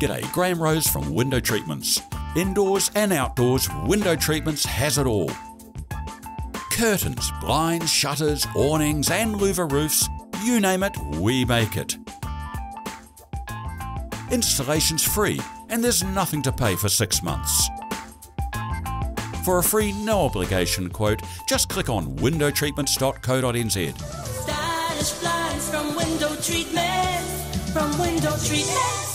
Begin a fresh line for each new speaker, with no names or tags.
G'day, Graham Rose from Window Treatments. Indoors and outdoors, Window Treatments has it all. Curtains, blinds, shutters, awnings, and louver roofs you name it, we make it. Installation's free and there's nothing to pay for six months. For a free, no obligation quote, just click on windowtreatments.co.nz.
Stylish blinds from Window Treatment, from Window Treatment.